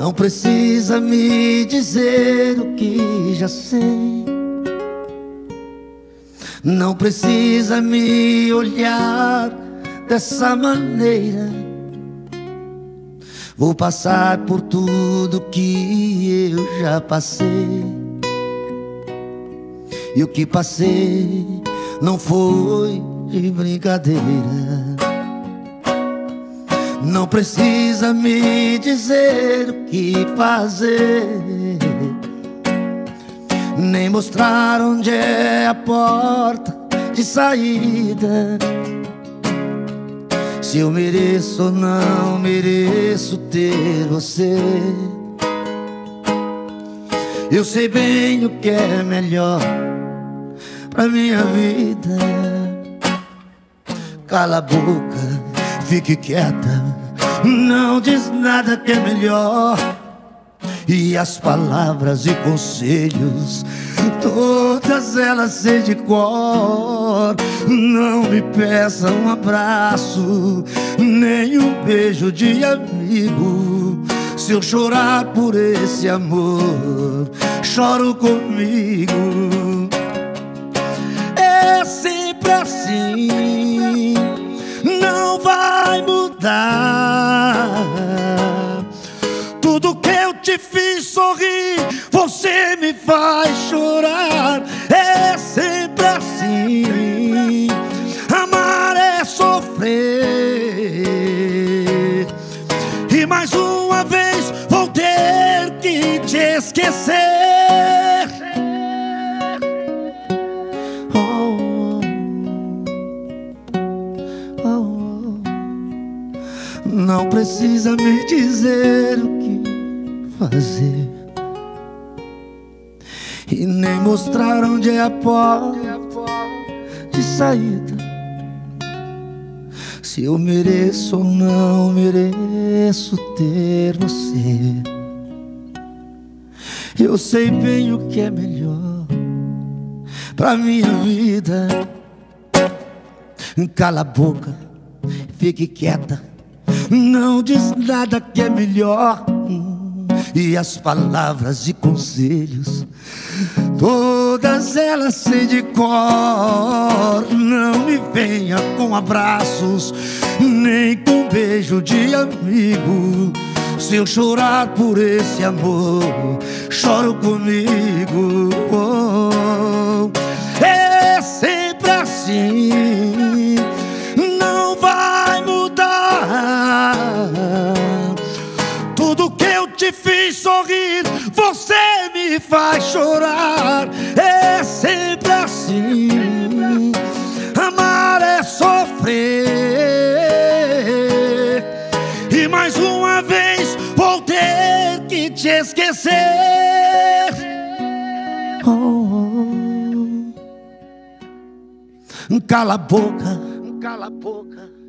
Não precisa me dizer o que já sei. Não precisa me olhar dessa maneira. Vou passar por tudo que eu já passei. E o que passei não foi de brincadeira. Não precisa me dizer o que fazer, nem mostrar onde é a porta de saída. Se eu mereço ou não mereço ter você. Eu sei bem o que é melhor pra minha vida. Cala a boca, fique quieta, não diz nada que é melhor. E as palavras e conselhos, todas elas sei de cor. Não me peça um abraço, nem um beijo de amigo. Se eu chorar por esse amor, choro comigo. É sempre assim, Tudo que eu te fiz sorrir, você me faz chorar. É sempre assim, amar é sofrer. E mais uma vez vou ter que te esquecer. Não precisa me dizer o que fazer e nem mostrar onde é a porta de saída. Se eu mereço ou não mereço ter você. Eu sei bem o que é melhor pra minha vida. Cala a boca, fique quieta. Não diz nada que é melhor. E as palavras e conselhos, todas elas sei de cor. Não me venha com abraços, nem com beijo de amigo. Se eu chorar por esse amor, choro comigo. Me faz chorar. É sempre assim, amar é sofrer. E mais uma vez vou ter que te esquecer. Oh, oh. Cala a boca, cala a boca.